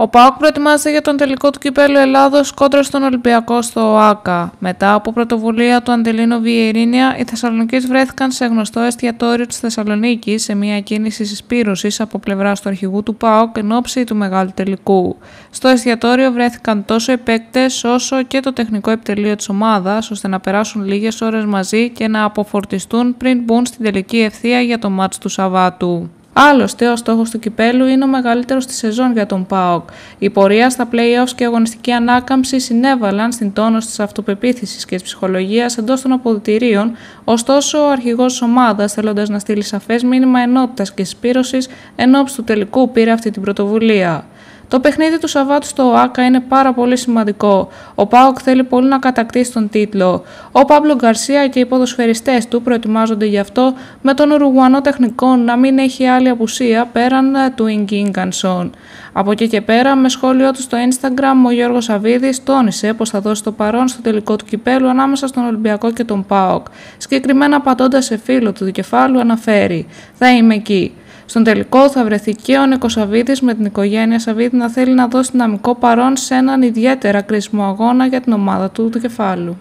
Ο ΠΑΟΚ προετοιμάζεται για τον τελικό του κυπέλου Ελλάδος κόντρα στον Ολυμπιακό στο ΟΑΚΑ. Μετά από πρωτοβουλία του Αντελίνο Βιερίνια, οι Θεσσαλονίκοι βρέθηκαν σε γνωστό εστιατόριο της Θεσσαλονίκης σε μια κίνηση συσπήρωσης από πλευρά του αρχηγού του ΠΑΟΚ εν ώψη του μεγάλου τελικού. Στο εστιατόριο βρέθηκαν τόσο οι παίκτες όσο και το τεχνικό επιτελείο της ομάδας, ώστε να περάσουν λίγες ώρες μαζί και να αποφορτιστούν πριν μπουν στην τελική ευθεία για το μάτς του Σαββάτου. Άλλωστε, ο στόχος του κυπέλου είναι ο μεγαλύτερος τη σεζόν για τον ΠΑΟΚ. Η πορεία στα playoffs και η αγωνιστική ανάκαμψη συνέβαλαν στην τόνωση της αυτοπεποίθησης και της ψυχολογίας εντός των αποδητηρίων, ωστόσο ο αρχηγός της ομάδας, θέλοντας να στείλει σαφές μήνυμα ενότητας και σπήρωσης εν του τελικού, πήρε αυτή την πρωτοβουλία. Το παιχνίδι του Σαββάτου στο ΟΑΚΑ είναι πάρα πολύ σημαντικό. Ο Πάοκ θέλει πολύ να κατακτήσει τον τίτλο. Ο Παύλο Γκαρσία και οι ποδοσφαιριστές του προετοιμάζονται γι' αυτό με τον Ουρουγουανό τεχνικό να μην έχει άλλη απουσία πέραν του Ινγκ Γκανσόν. Από εκεί και πέρα, με σχόλιο του στο Instagram, ο Γιώργος Αβίδη τόνισε πως θα δώσει το παρόν στο τελικό του κυπέλου ανάμεσα στον Ολυμπιακό και τον Πάοκ. Συγκεκριμένα απαντώντα σε φίλο του δικεφάλου, αναφέρει: Θα είμαι εκεί. Στον τελικό θα βρεθεί και ο Νίκος Σαββίδης με την οικογένεια Σαββίδη να θέλει να δώσει δυναμικό παρόν σε έναν ιδιαίτερα κρίσιμο αγώνα για την ομάδα του του κεφάλου.